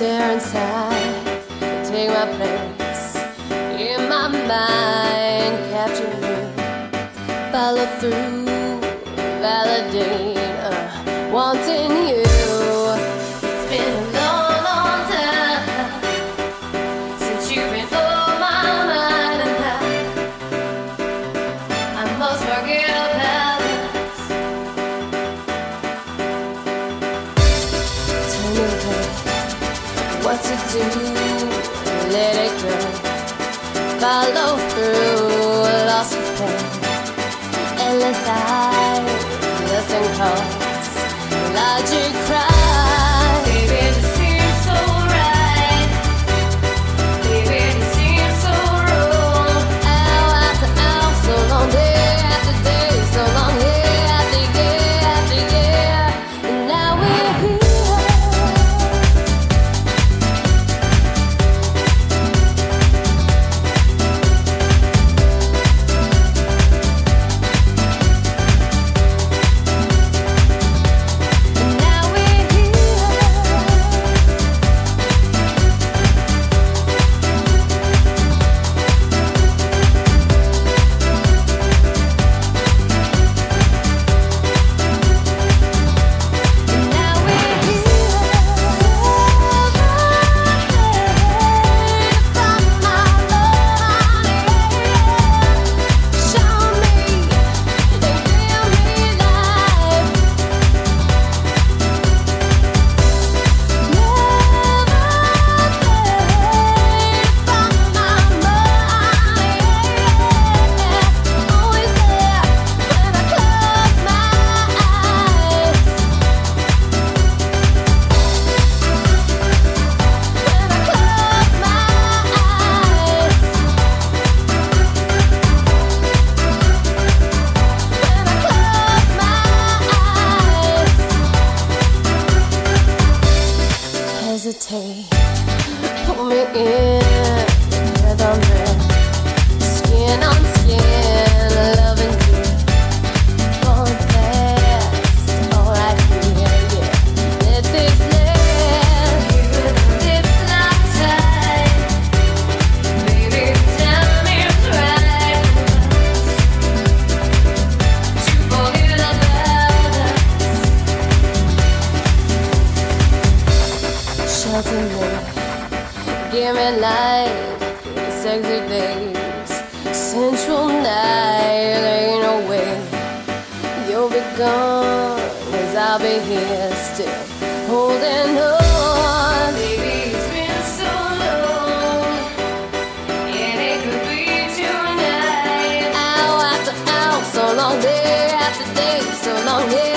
stare inside, take my place. In my mind, capture me, follow through, validate, to let it go, follow through, Hesitate, pull me in, at night, sexy days, central night, ain't no way you'll be gone cause I'll be here still holding on. It's been so long, and it could be tonight. Hour after hour, so long day after day, so long day.